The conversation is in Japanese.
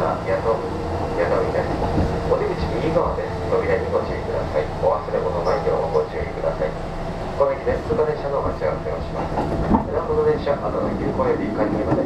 車矢野宿野ですお出口右側です扉にご注意くださいお忘れ物ないようご注意くださいこの駅で通過電車の待ち合わせをします船ほ電車後の急行より加入まで